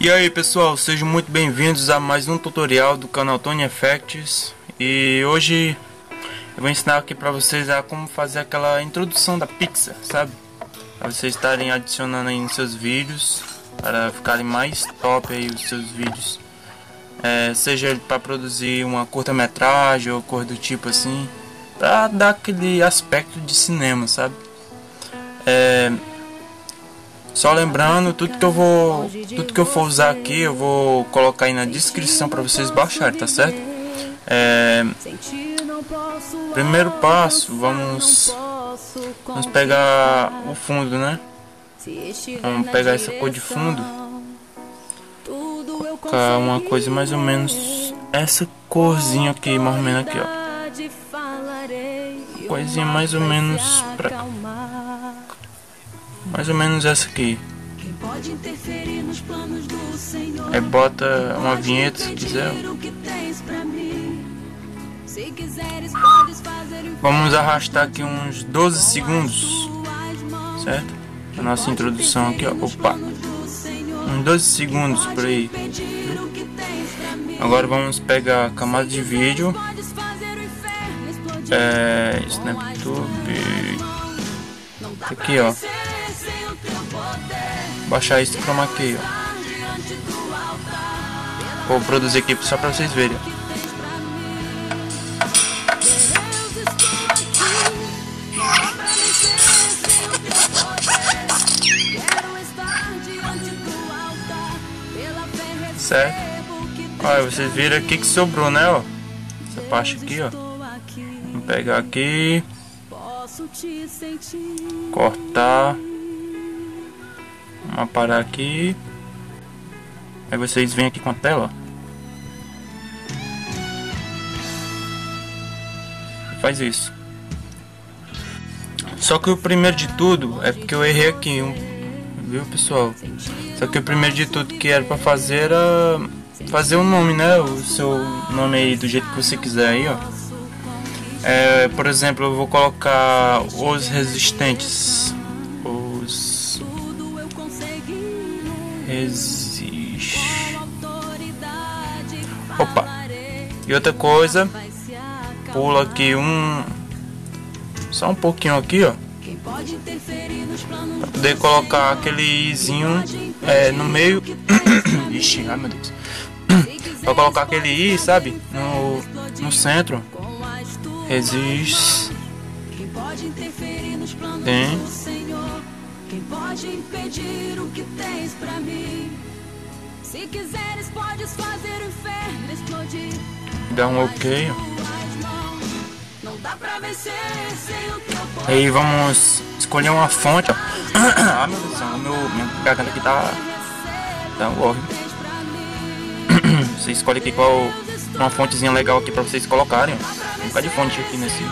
E aí pessoal, sejam muito bem-vindos a mais um tutorial do canal Tony Effects E hoje eu vou ensinar aqui para vocês a como fazer aquela introdução da pizza, sabe? Para vocês estarem adicionando aí nos seus vídeos Para ficarem mais top aí os seus vídeos é, Seja para produzir uma curta-metragem ou coisa do tipo assim Para dar aquele aspecto de cinema, sabe? É, só lembrando, tudo que eu vou, tudo que eu for usar aqui, eu vou colocar aí na descrição para vocês baixarem, tá certo? É, primeiro passo, vamos, vamos pegar o fundo, né? Vamos pegar essa cor de fundo, colocar uma coisa mais ou menos essa corzinha aqui, mais ou menos aqui, ó. Coisinha mais ou menos pra mais ou menos essa aqui. Aí bota uma vinheta se quiser. Vamos arrastar aqui uns 12 segundos, certo? A nossa introdução aqui, ó. Opa! Uns 12 segundos por aí. Agora vamos pegar a camada de vídeo. É, SnapTube. Aqui, ó baixar esse chroma key, ó. Vou produzir aqui só pra vocês verem. Certo? Olha, vocês viram aqui que sobrou, né, ó. Essa parte aqui, ó. Vamos pegar aqui. Cortar. Vamos parar aqui. Aí vocês vêm aqui com a tela. Faz isso. Só que o primeiro de tudo é porque eu errei aqui, viu pessoal? Só que o primeiro de tudo que era para fazer era fazer o um nome, né? O seu nome aí do jeito que você quiser aí, ó. É, por exemplo, eu vou colocar os resistentes existe. Opa. E outra coisa, pula aqui um só um pouquinho aqui, ó. Pra poder colocar aquele izinho é, no meio. Ixi, ai meu Deus. pra colocar aquele i, sabe? No, no centro. Existe. Tem. Pode impedir o que tens pra mim? Se quiseres, podes fazer o inferno explodir. Dá um ok. Aí vamos escolher uma fonte. ah, meu Deus, o meu, minha garganta aqui tá. Tá horrível. Você escolhe aqui qual uma fontezinha legal aqui pra vocês colocarem. Um bocado de fonte aqui nesse.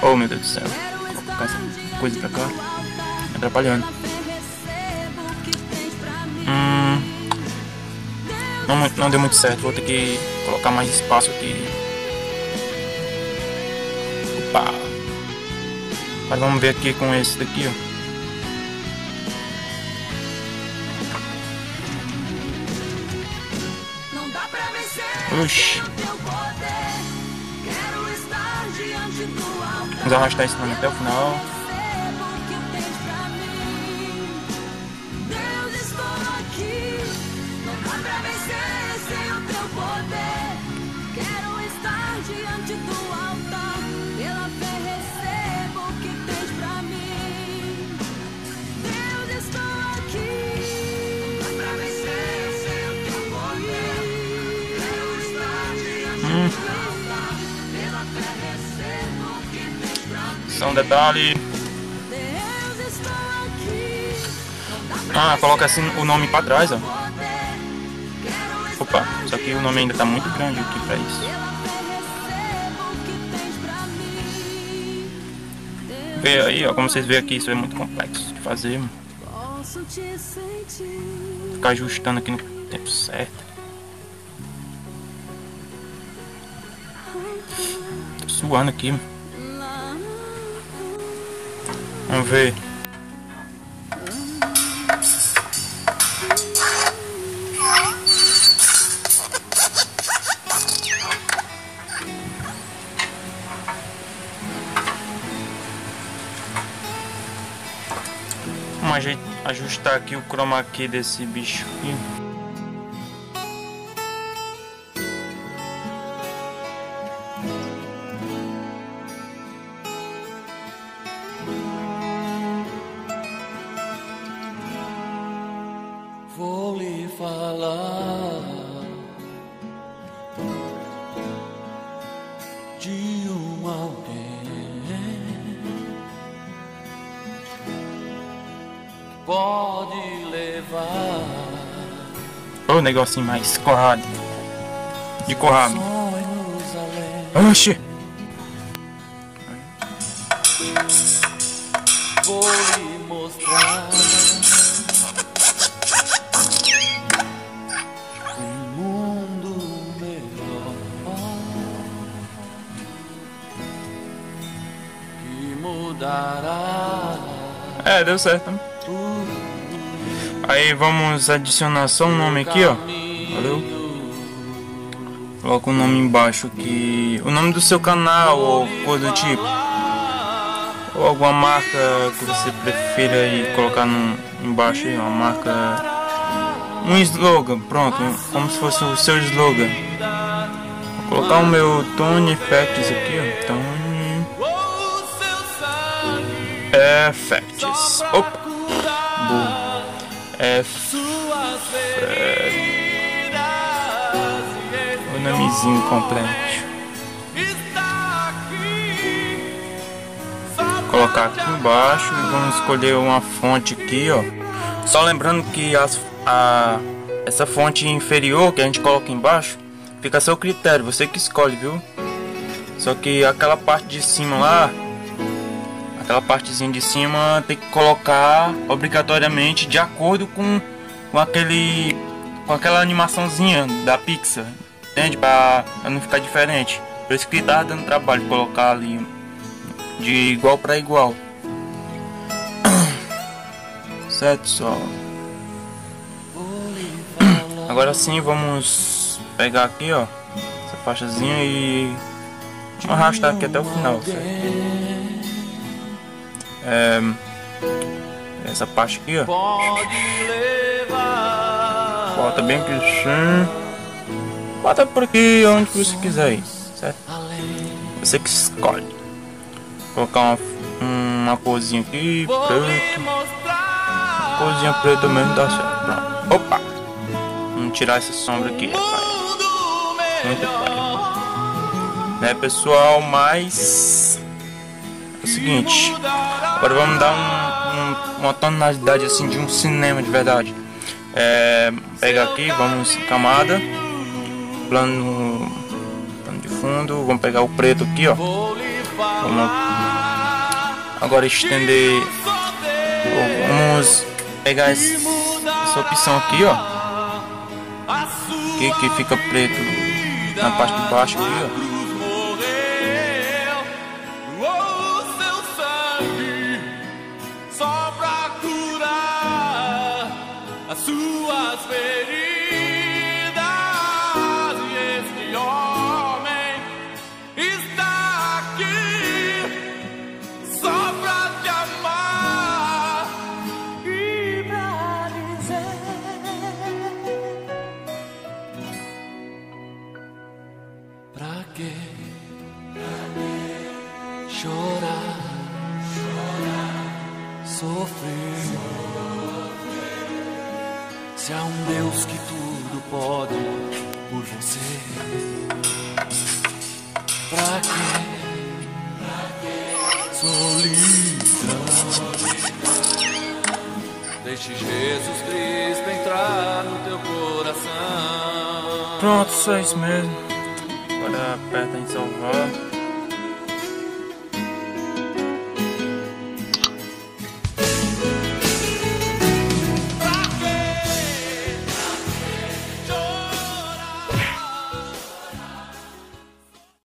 Oh meu Deus do céu. Vou colocar essa coisa pra cá atrapalhando. Hum, não, não deu muito certo, vou ter que colocar mais espaço aqui. Opa! Mas vamos ver aqui com esse daqui, ó. Oxi. Vamos arrastar esse nome até o final. Só um detalhe. Ah, coloca assim o nome para trás, ó. Opa, só que o nome ainda tá muito grande aqui para isso. Vê aí, ó, como vocês veem aqui, isso é muito complexo de fazer. Ficar ajustando aqui no tempo certo. suando aqui. Vamos ver. Vamos ajustar aqui o chroma key desse bicho aqui. Ô, negocinho mais corrado. De corrado. Oxi! Vou mostrar mundo melhor que mudará É, deu certo. Aí vamos adicionar só um nome aqui, ó. Valeu. Coloca o nome embaixo aqui. O nome do seu canal ou coisa do tipo. Ou alguma marca que você prefira aí colocar no, embaixo aí, uma marca. Um slogan, pronto, como se fosse o seu slogan. Vou colocar o meu Tony Effects aqui, ó. Tony Effects. Opa! Boa. F. O nomezinho completo. Colocar aqui embaixo e vamos escolher uma fonte aqui, ó. Só lembrando que as, a, essa fonte inferior que a gente coloca embaixo fica a seu critério, você que escolhe, viu? Só que aquela parte de cima lá, aquela partezinha de cima tem que colocar obrigatoriamente de acordo com, com aquele com aquela animaçãozinha da Pixar, entende? Pra, não ficar diferente. Por isso que tá dando trabalho colocar ali de igual para igual. Certo, só. Agora sim vamos pegar aqui, ó, essa faixazinha e arrastar aqui até o final, certo? É, essa parte aqui, ó. pode levar Bota bem aqui. Bota por aqui onde você quiser ir, certo? Você que escolhe. Colocar uma, uma corzinha aqui, Vou preto. Corzinha preta mesmo dá certo. Pronto. Opa! Vamos tirar essa sombra aqui, rapaz. Muito Né, pessoal? Mas. É o seguinte. Agora vamos dar um, um- uma tonalidade assim de um cinema de verdade. É, pega aqui, vamos camada, plano, plano de fundo, vamos pegar o preto aqui, ó. Vamos agora estender, vamos pegar essa opção aqui, ó, que, que fica preto na parte de baixo aqui, ó. Se há um Deus que tudo pode por você. Pra quê? Solidão. Deixe Jesus Cristo entrar no teu coração. Pronto, só isso mesmo. Agora aperta em salvar.